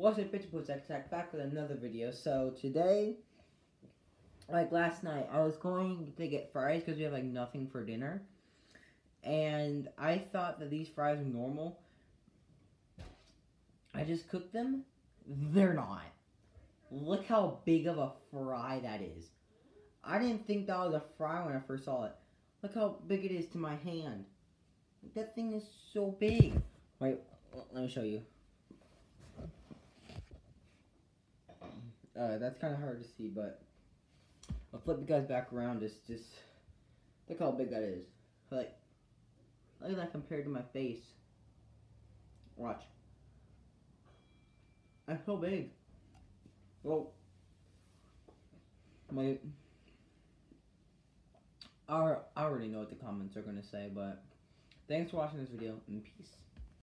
What's up, Bitch Boots X back with another video. So today, like last night, I was going to get fries because we have like nothing for dinner, and I thought that these fries were normal. I just cooked them. They're not. Look how big of a fry that is. I didn't think that was a fry when I first saw it. Look how big it is to my hand. That thing is so big. Wait, let me show you. Uh, that's kind of hard to see, but I'll flip you guys back around. Just, just look how big that is. Like, look at that compared to my face. Watch. That's so big. Well, my, I already know what the comments are gonna say, but thanks for watching this video and peace.